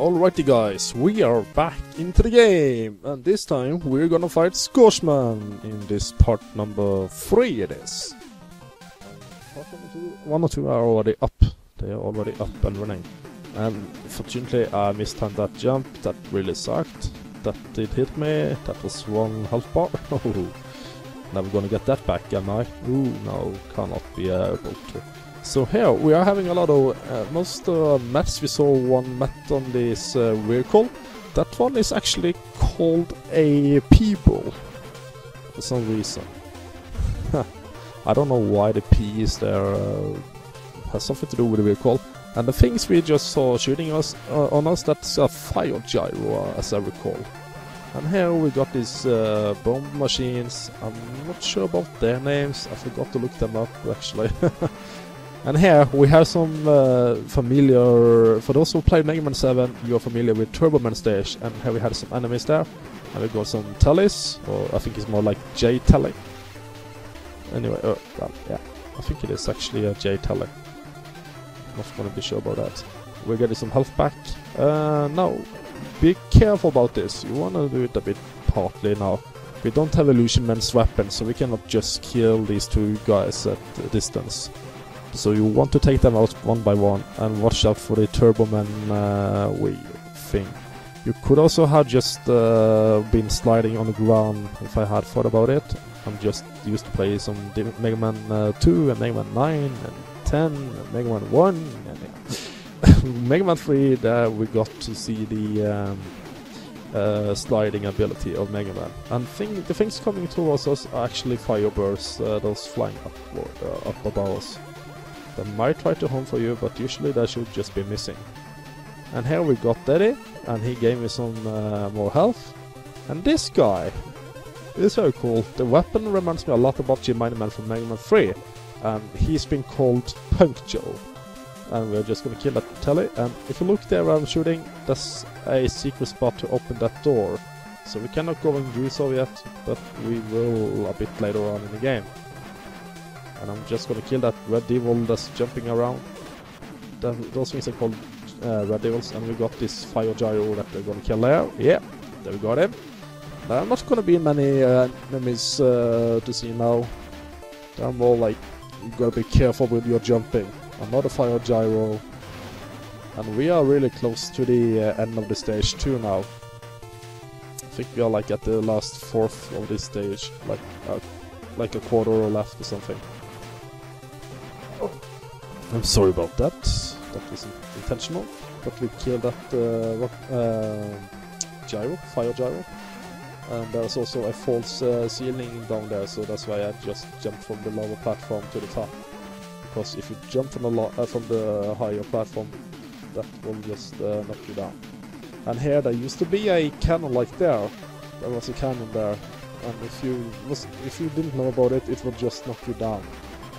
Alrighty guys, we are back into the game and this time we're gonna fight Scourgeman in this part number 3 it is. One or two are already up, they are already up and running. And fortunately I mistimed that jump, that really sucked. That did hit me, that was one health bar. Never gonna get that back am I? Ooh no, cannot be able to. So here we are having a lot of uh, most uh, mats. We saw one map on this uh, vehicle. That one is actually called a people for some reason. I don't know why the P is there. Uh, has something to do with the vehicle. And the things we just saw shooting us uh, on us, that's a fire gyro, uh, as I recall. And here we got these uh, bomb machines. I'm not sure about their names. I forgot to look them up actually. And here we have some uh, familiar, for those who played Mega Man 7, you're familiar with Turbo Man stage, and here we had some enemies there. And we got some tellies, or I think it's more like J telly. Anyway, uh, well, yeah, I think it is actually a J telly. Not gonna be sure about that. We're getting some health back. Uh, now, be careful about this. You wanna do it a bit partly now. We don't have Illusion Man's weapon, so we cannot just kill these two guys at a distance. So you want to take them out one by one and watch out for the Turboman uh, wheel thing. You could also have just uh, been sliding on the ground if I had thought about it. I'm just used to play some Mega Man uh, 2 and Mega Man 9 and 10 and Mega Man 1 and. Mega Man 3 there we got to see the um, uh, sliding ability of Mega Man. And thing, the things coming towards us are actually firebursts, uh, those flying uh, up above us. They might try to home for you, but usually they should just be missing. And here we got Daddy, and he gave me some uh, more health. And this guy is very cool. The weapon reminds me a lot about Jim Man from Mega Man 3. And he's been called Punk Joe. And we're just gonna kill that telly. And if you look there where I'm shooting, that's a secret spot to open that door. So we cannot go and do so yet, but we will a bit later on in the game. And I'm just gonna kill that red devil that's jumping around. That, those things are called uh, red devils, and we got this fire gyro that we're gonna kill there. Yeah, there we got him. There are not gonna be many uh, enemies uh, to see now. They're more like, you gotta be careful with your jumping. Another fire gyro. And we are really close to the uh, end of the stage too now. I think we are like at the last fourth of this stage, like uh, like a quarter or left or something. I'm sorry about that. That wasn't intentional. But we killed that uh, uh, gyro, fire gyro. And there's also a false uh, ceiling down there, so that's why I just jumped from the lower platform to the top. Because if you jump from the uh, from the higher platform, that will just uh, knock you down. And here there used to be a cannon like there. There was a cannon there, and if you was if you didn't know about it, it would just knock you down.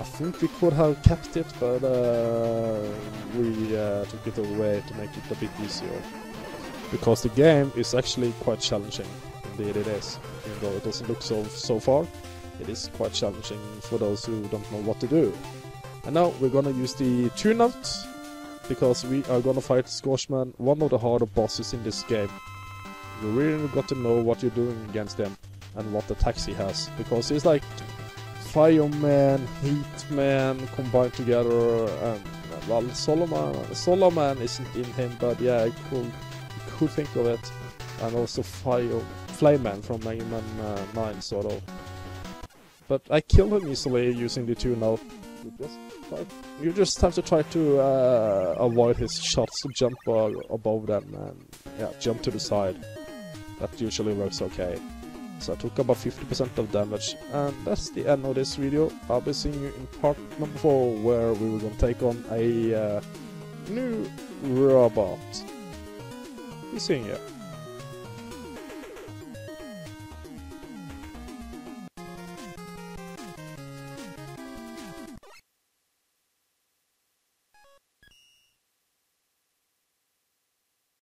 I think we could have kept it, but uh, we uh, took it away to make it a bit easier. Because the game is actually quite challenging, indeed it is. Even though it doesn't look so so far, it is quite challenging for those who don't know what to do. And now we're gonna use the tune-out, because we are gonna fight Scourgeman, one of the harder bosses in this game. You really got to know what you're doing against him, and what attacks he has, because he's like Fireman, Heatman combined together, and well, Solar Man, Solomon isn't in him, but yeah, I could, could think of it. And also Fire, Flameman from Mega Man uh, 9, sort of. But I killed him easily using the two now. You just, you just have to try to uh, avoid his shots, jump uh, above them, and yeah, jump to the side. That usually works okay. So I took about 50% of damage. And that's the end of this video. I'll be seeing you in part number 4 where we were gonna take on a uh, new robot. Be seeing you.